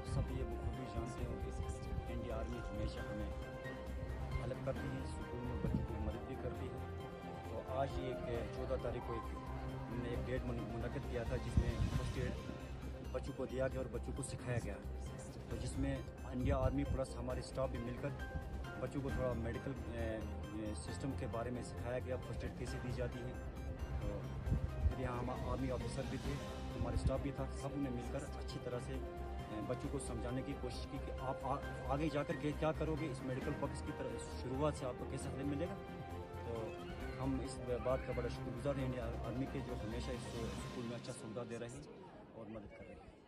आप सब ये बखूबी जानते हो कि इंडिया आर्मी हमेशा हमें हेल्प करती है स्कूल में बच्चों की मदद भी करती है। तो आज एक, चौदह तारीख को एक, हमने एक डेट मुनद किया था जिसमें फ़र्स्ट एड बच्चों को दिया गया और बच्चों को सिखाया गया। तो जिसमें इंडिया आर्मी प्लस हमारे स्टाफ भी मिलकर बच्चों को थोड़ा मेडिकल सिस्टम के बारे में सिखाया गया। फ़र्स्ट एड कैसे दी जाती है? तो फिर यहाँ हम आर्मी ऑफिसर भी थे, हमारे स्टाफ भी था, सबने मिलकर अच्छी तरह से बच्चों को समझाने की कोशिश की कि आप आ, आगे जाकर के क्या करोगे? इस मेडिकल कोर्स की तरह शुरुआत से आपको कैसा हल मिलेगा? तो हम इस बात का बड़ा शुक्रगुजार हैं। इंडिया आर्मी के जो हमेशा इस स्कूल में अच्छा सुविधा दे रहे हैं और मदद कर रहे हैं।